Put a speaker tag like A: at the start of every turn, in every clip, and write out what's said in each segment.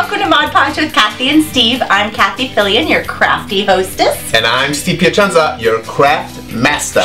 A: welcome to Mod Podge with Cathie and Steve. I'm Cathie Filian, your crafty hostess.
B: And I'm Steve Piacenza, your craft master.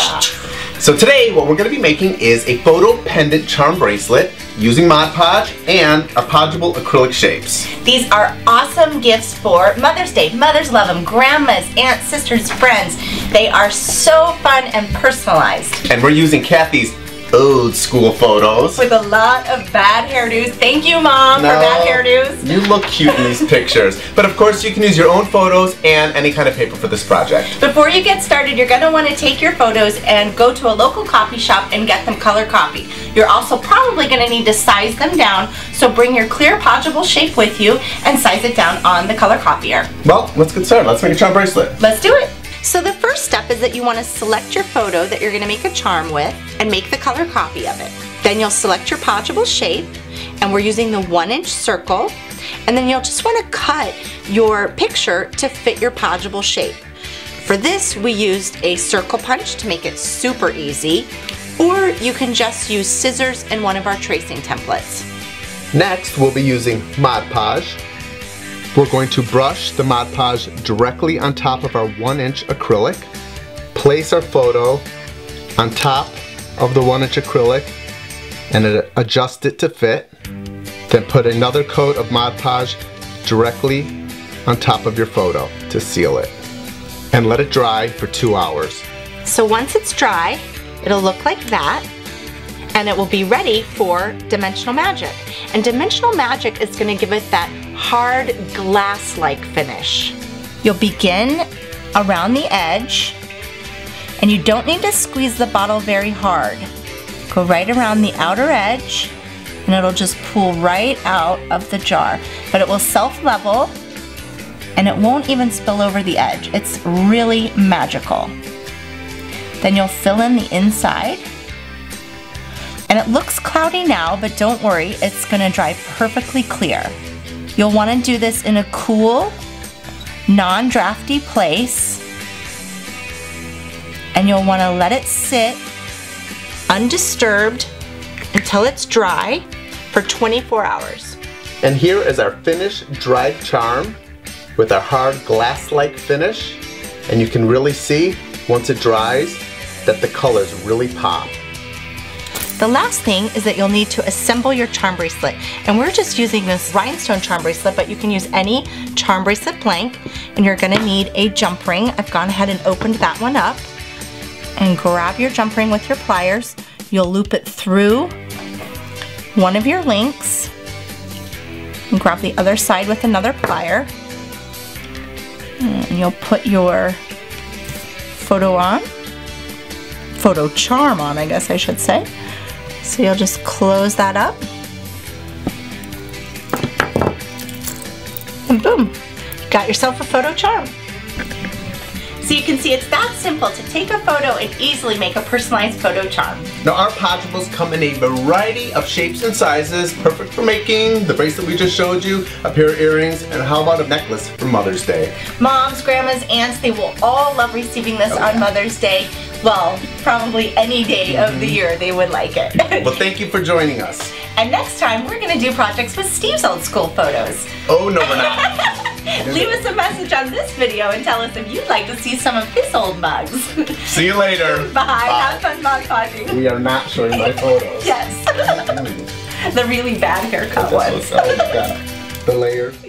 B: So today, what we're going to be making is a photo pendant charm bracelet using Mod Podge and our podgeable acrylic shapes.
A: These are awesome gifts for Mother's Day. Mothers love them. Grandmas, aunts, sisters, friends. They are so fun and personalized.
B: And we're using Cathie's old school photos.
A: With a lot of bad hairdos. Thank you, Mom, no, for bad hairdos.
B: You look cute in these pictures. But of course, you can use your own photos and any kind of paper for this project.
A: Before you get started, you're going to want to take your photos and go to a local copy shop and get them color copied. You're also probably going to need to size them down, so bring your clear podgeable shape with you and size it down on the color copier.
B: Well, let's get started. Let's make a charm bracelet.
A: Let's do it. So the first step is that you want to select your photo that you're going to make a charm with and make the color copy of it. Then you'll select your podgeable shape and we're using the one inch circle and then you'll just want to cut your picture to fit your podgeable shape. For this we used a circle punch to make it super easy or you can just use scissors and one of our tracing templates.
B: Next we'll be using Mod Podge we're going to brush the Mod Podge directly on top of our one inch acrylic, place our photo on top of the one inch acrylic and adjust it to fit. Then put another coat of Mod Podge directly on top of your photo to seal it. And let it dry for two hours.
A: So once it's dry, it'll look like that and it will be ready for Dimensional Magic. And Dimensional Magic is gonna give it that hard glass-like finish. You'll begin around the edge and you don't need to squeeze the bottle very hard. Go right around the outer edge and it'll just pull right out of the jar. But it will self-level and it won't even spill over the edge. It's really magical. Then you'll fill in the inside and it looks cloudy now, but don't worry, it's gonna dry perfectly clear. You'll wanna do this in a cool, non-drafty place, and you'll wanna let it sit undisturbed until it's dry for 24 hours.
B: And here is our finished dried charm with a hard glass-like finish. And you can really see, once it dries, that the colors really pop.
A: The last thing is that you'll need to assemble your charm bracelet. And we're just using this rhinestone charm bracelet, but you can use any charm bracelet blank. And you're gonna need a jump ring. I've gone ahead and opened that one up. And grab your jump ring with your pliers. You'll loop it through one of your links. And grab the other side with another plier. And you'll put your photo on. Photo charm on, I guess I should say. So you'll just close that up. And boom, you got yourself a photo charm. So you can see it's that simple to take a photo and easily make a personalized photo charm.
B: Now our podgeables come in a variety of shapes and sizes, perfect for making the bracelet we just showed you, a pair of earrings, and how about a necklace for Mother's Day?
A: Moms, grandmas, aunts, they will all love receiving this oh, on Mother's Day. Well, probably any day mm of the year they would like it.
B: well, thank you for joining us.
A: And next time we're gonna do projects with Steve's old school photos.
B: Oh, no we're not.
A: Leave us a message on this video and tell us if you'd like to see some of his old mugs.
B: See you later.
A: Bye. Bye. Have fun mug talking.
B: We are not showing my photos.
A: yes. the really bad haircut ones.
B: the layers. Yeah.